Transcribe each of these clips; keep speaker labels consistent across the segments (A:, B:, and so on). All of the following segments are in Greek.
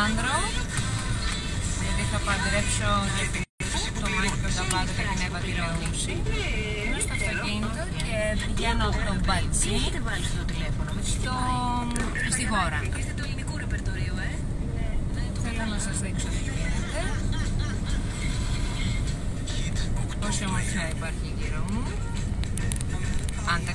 A: Αλεξάνδρο γιατί θα παντρέψω για το Μάκη Πενταπάτο και την Εύα τη Λεούση. Είμαι στο αυτοκίνητο και πηγαίνω από τον Μπατσί στο... στη χώρα. Θέλω να σας δείξω τι γίνεται. Πόση ομορφιά υπάρχει γύρω μου. Αν τα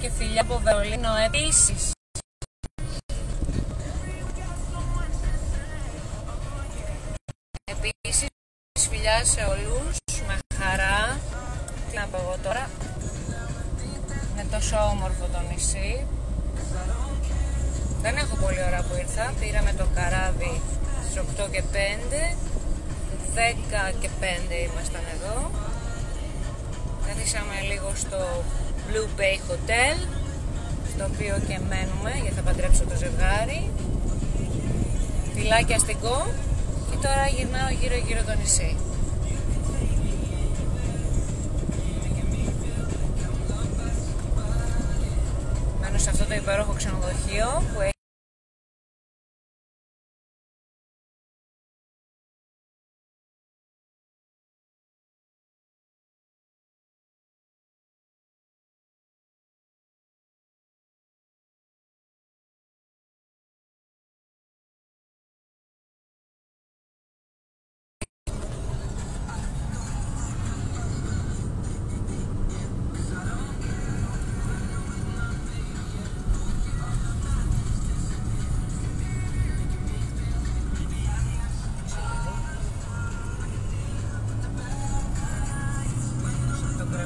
A: και φιλιά από Βερολίνο επίσης. Επίσης φιλιά σε όλους, με χαρά. Τι να πω εγώ τώρα. Είναι τόσο όμορφο το νησί. Δεν έχω πολύ ώρα που ήρθα. Πήραμε το καράβι στις 8 και 5. 10 και 5 ήμασταν εδώ. Καθίσαμε λίγο στο Blue Bay Hotel στο οποίο και μένουμε γιατί θα παντρέψω το ζευγάρι. Φυλάκια αστικό και τώρα γυρνάω γύρω γύρω το νησί. Μένω σε αυτό το υπέροχο ξενοδοχείο που έχει Και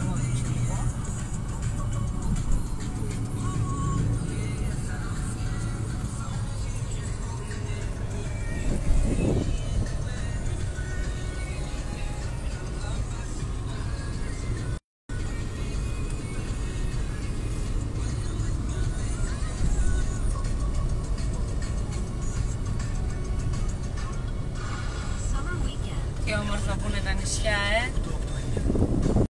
A: όμορφα που είναι τα νησιά,